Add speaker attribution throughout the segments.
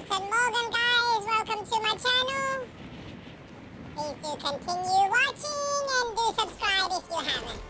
Speaker 1: Guten Morgen, guys. Welcome to my channel. Please do continue watching and do subscribe if you haven't.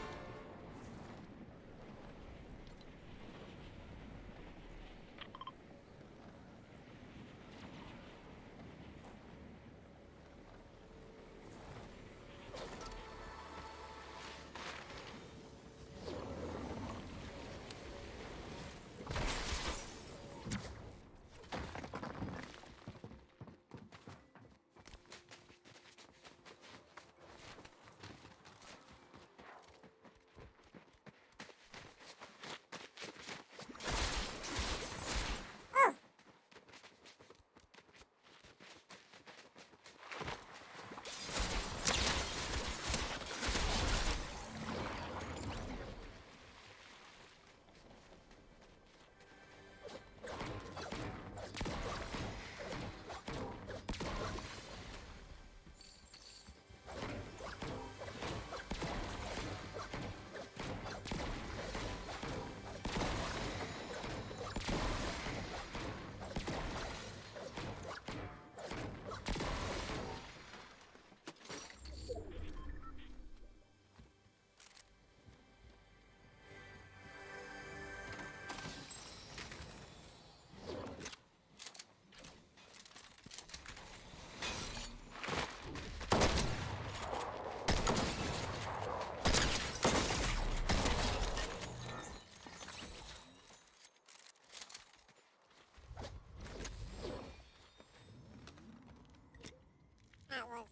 Speaker 1: that was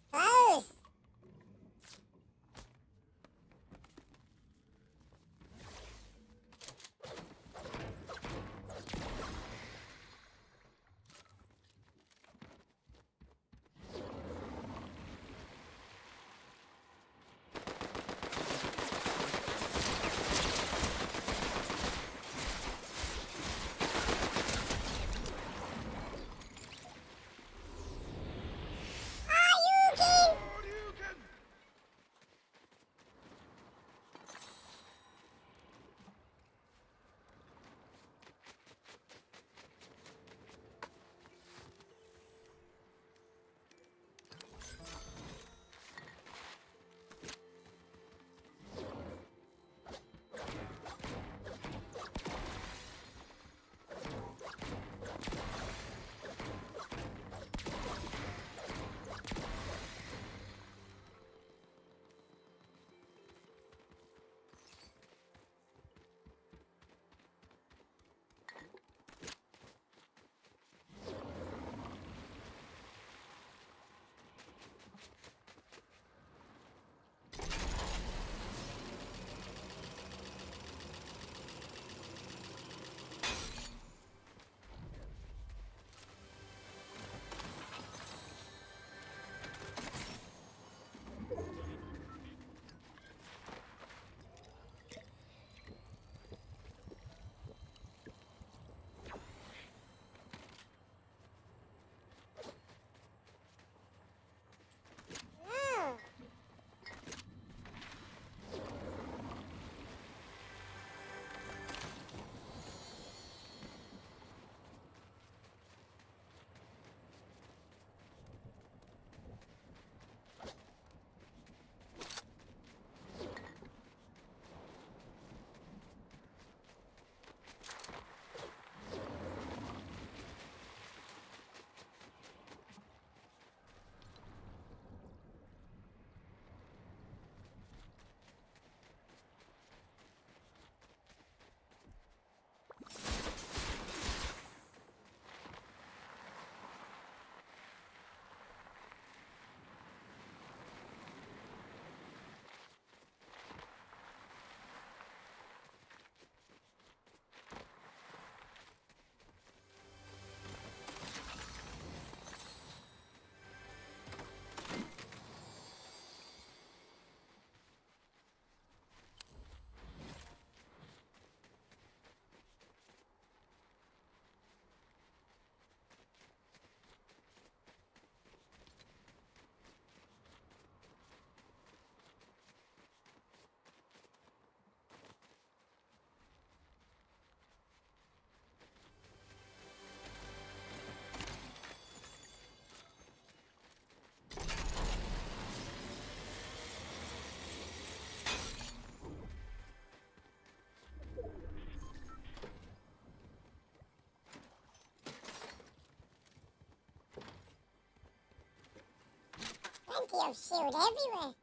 Speaker 1: of shield everywhere.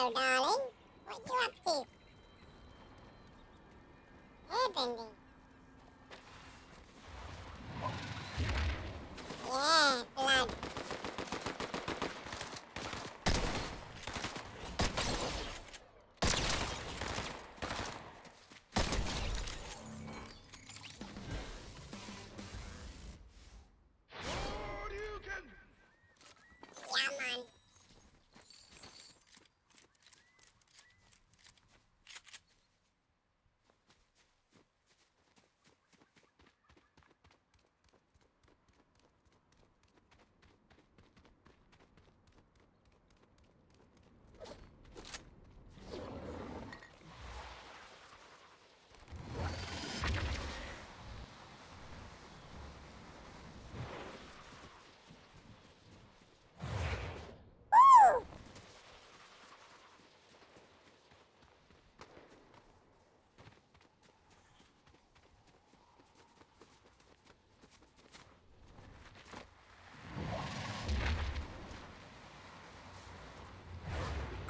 Speaker 1: Hello, darling. What you up to? Airbending. Yeah, blood. Yeah, man. Woo!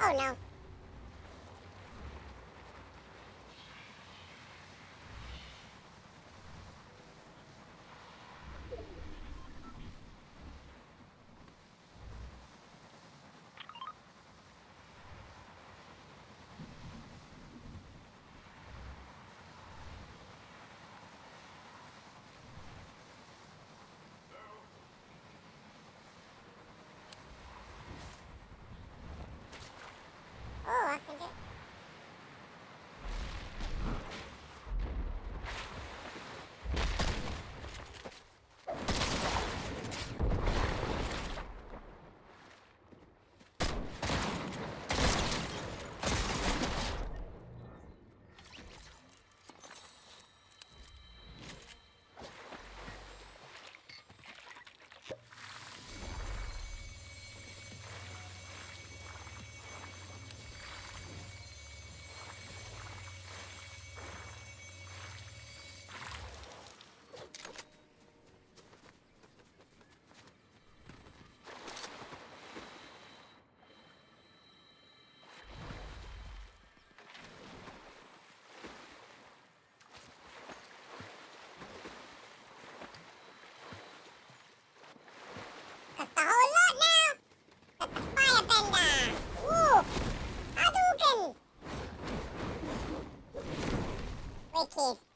Speaker 1: Oh no. Panda. Woo! Hadouken! Wicked.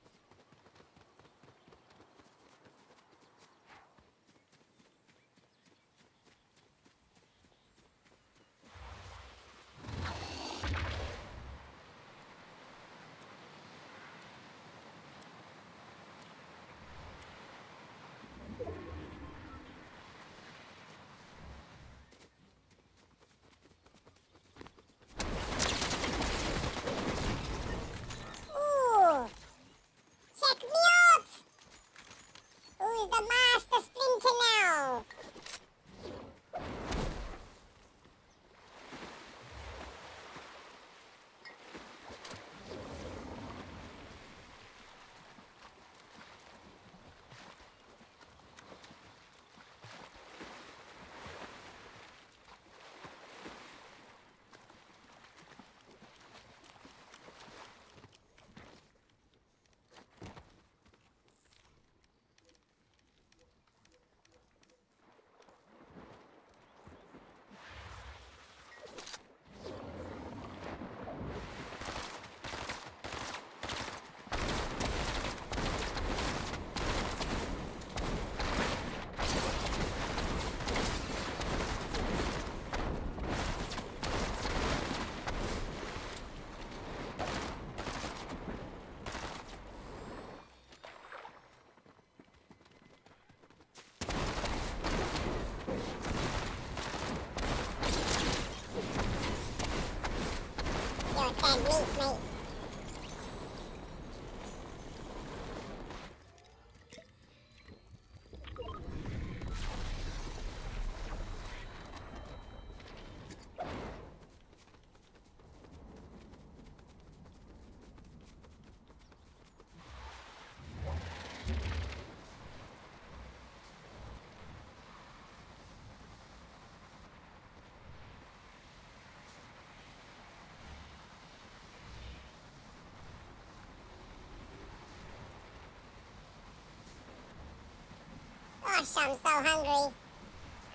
Speaker 1: Gosh, I'm so hungry.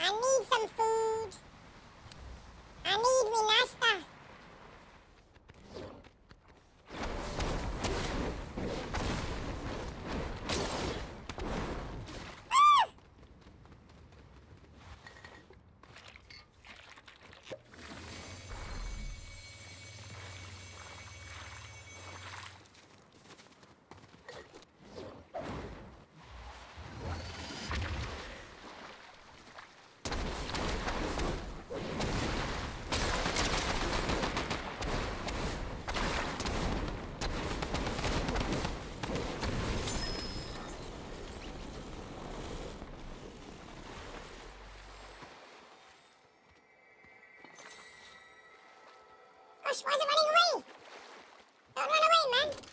Speaker 1: I need some food. I need me nasta. Ah! Is it running away? Don't run away, man.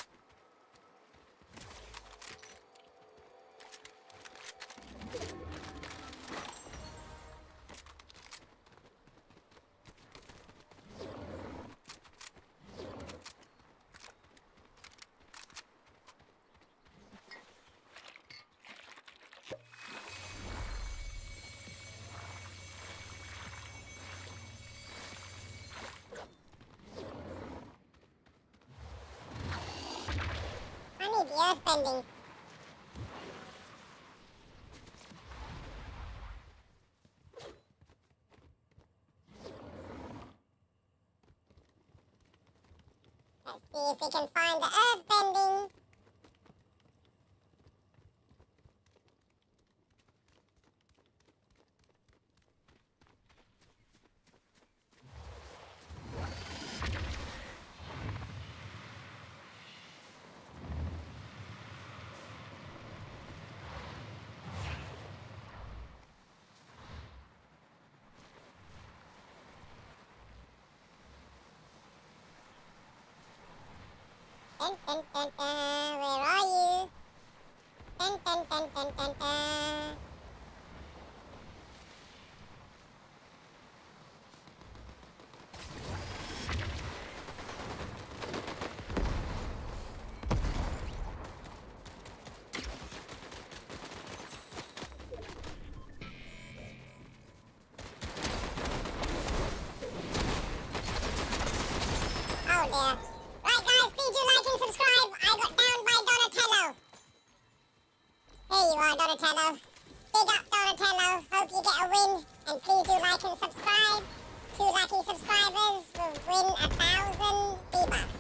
Speaker 1: Earth bending. Let's see if we can find the earth bending. Dun, dun, dun. Where are you? Dun, dun, dun, dun, dun, dun. Oh dear. Big up, Donatello. Hope you get a win. And please do like and subscribe. Two lucky subscribers will win a thousand V-Bucks.